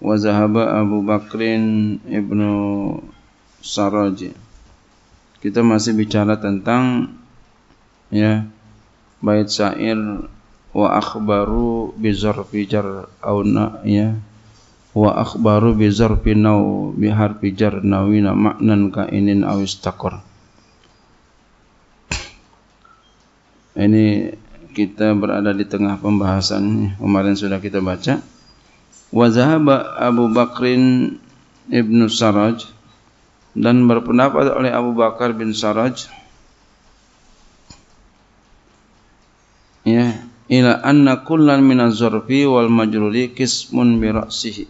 wa zahaba Abu Bakrin ibnu Saraj. Kita masih bicara tentang ya bait syair wa akhbaru bi zarfi jar auna ya wa akhbaru bi zarfi nau bi harfi jar nawina maknan kainin aw istaqar. Ini kita berada di tengah pembahasan kemarin sudah kita baca wa zahaba Abu Bakrin ibnu Saraj dan berpendapat oleh Abu Bakar bin Saraj ya ila anna kullan min az-zarfi wal majruri qismun bi ra'sihi.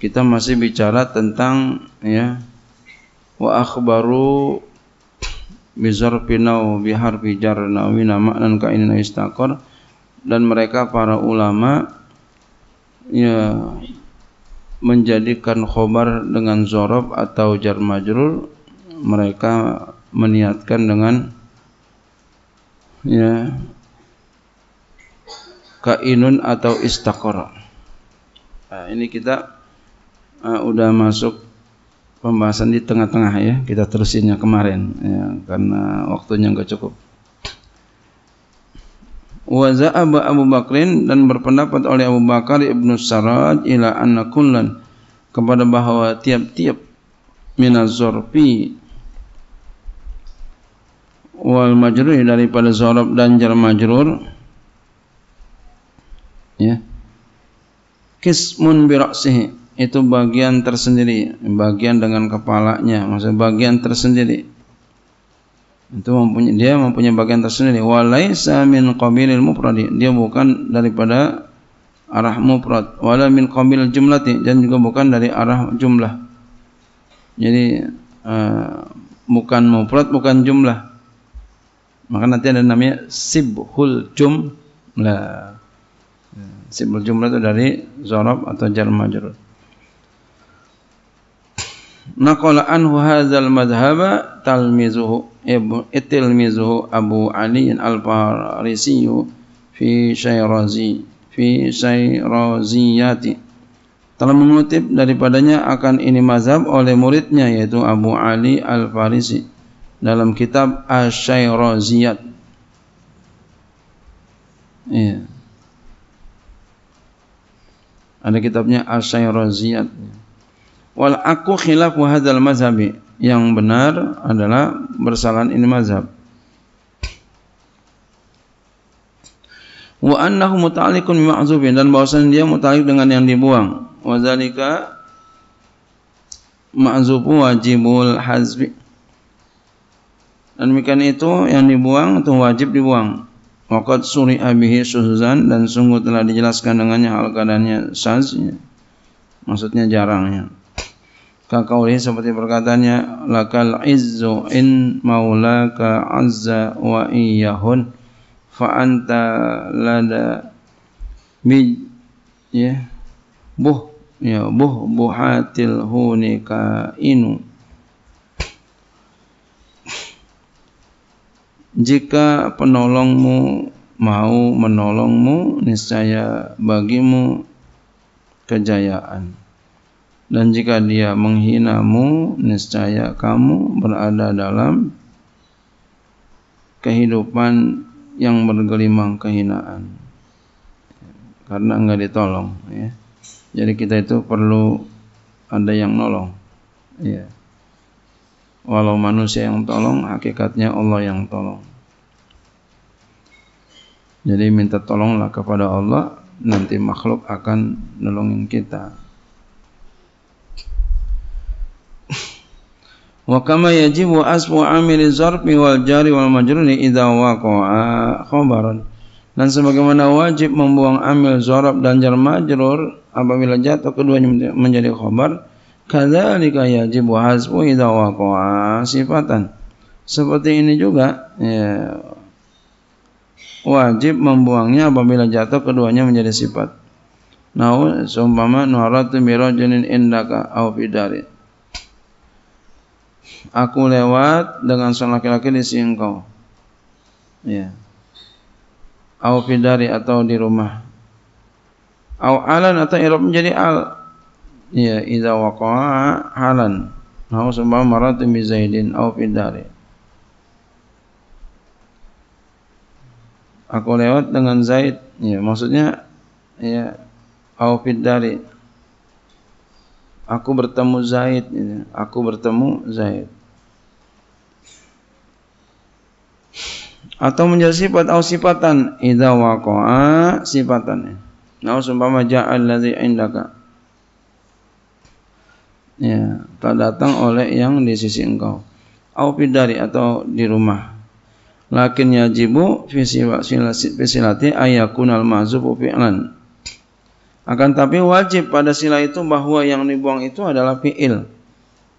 Kita masih bicara tentang ya wa akhbaru bi zarfi naw bi harfi jar nawina ma'nan ka inna istaqar dan mereka para ulama ya menjadikan khobar dengan zorob atau jar majrur mereka meniatkan dengan ya kainun atau istakor. Nah, ini kita uh, udah masuk pembahasan di tengah-tengah ya. Kita terusinnya kemarin ya, karena waktunya nggak cukup. Wa za'aba Abu Bakrin dan berpendapat oleh Abu Bakar Ibnu Saraj ila anna kullan kepada bahwa tiap-tiap minazorfi wal majrur daripada zorob dan jar majrur ya kismun bi itu bagian tersendiri bagian dengan kepalanya maksud bagian tersendiri itu mempunyai dia mempunyai bagian tersendiri. Walaisa min qabilil mufradi dia bukan daripada arah mufrad. Wala min qabil jumlati. Dan juga bukan dari arah jumlah. Jadi uh, bukan mufrad bukan jumlah. Maka nanti ada namanya sibhul jumlah. Sibhul jumlah itu dari zarab atau jar majrur naqala anhu hadzal madhhaba talmizuhu itilmizuhu Abu Ali al-Farisi fi Syairazi fi Syairaziyati telah mengutip daripadanya akan ini mazhab oleh muridnya yaitu Abu Ali al-Farisi dalam kitab Asy-Syairaziyat iya. Ada kitabnya Asy-Syairaziyat wal aku khilafu hadzal mazhabi. Yang benar adalah bersalahan ini mazhab. Wa annahu muta'alliqun bi dan bahwasanya dia muta'alliq dengan yang dibuang. Wa zalika ma'zubu wajibul hazbi. Dan demikian itu yang dibuang itu wajib dibuang. Waqad suri abihi suhzan dan sungguh telah dijelaskan dengannya hal keadaannya saz maksudnya jarangnya Kakauli seperti perkataannya lakal izzu in maulaka azza wa iyahun fa anta lada bi ya buh ya buh buhatil hunika inu jika penolongmu mau menolongmu niscaya bagimu kejayaan dan jika dia menghinamu niscaya kamu berada dalam kehidupan yang bergelimang kehinaan karena enggak ditolong ya. Jadi kita itu perlu ada yang nolong. Ya. Walau manusia yang tolong, hakikatnya Allah yang tolong. Jadi minta tolonglah kepada Allah, nanti makhluk akan nolongin kita. Wa kama yajibu asbu amili zarfi wal jari wal majruri idza waqa'a khabaran. Dan sebagaimana wajib membuang amil zorob dan jar majrur apabila jatuh keduanya menjadi khabar kadzalika yajib hasbu idza waqa'a sifatan. Seperti ini juga ya, wajib membuangnya apabila jatuh keduanya menjadi sifat. Nahu sumpama nuharatu birajulin indaka au fidari. Aku lewat dengan seorang laki-laki di sisi engkau. Ya. Au fidari atau di rumah. Au alan atau irob menjadi al. Ya, idza waqa'a halan. Nahu sumpama maratu bi Zaidin au fidari. Aku lewat dengan Zaid. Ya, maksudnya ya au dari aku bertemu Zaid ini aku bertemu Zaid. Atau menjadi sifat au sifatan. Idza waqa'a sifatan nah umpama ja'a allazi indaka. Ya tak datang oleh yang di sisi engkau. Au dari atau di rumah. Lakin yajibu fi silati ayakunal ma'zufu fi'lan akan tapi wajib pada sila itu bahwa yang dibuang itu adalah fi'il.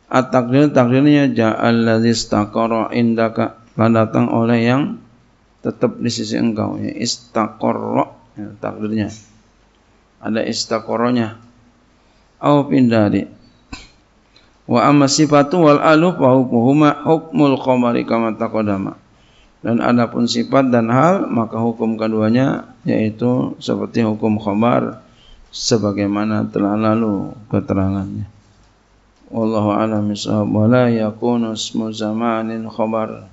At-takdir takdirnya ja'al istaqara indaka akan datang oleh yang tetap di sisi engkau ya istaqarra ya, takdirnya. Ada istaqaranya. Au pindari. Wa amma sifatu wal aluf wa hukmuhuma hukmul khamari kama taqaddama. Dan adapun sifat dan hal maka hukum keduanya yaitu seperti hukum khabar sebagaimana telah lalu keterangannya. Wallahu a'lam bishawab. Wa la yakunu ismu zamanin khabar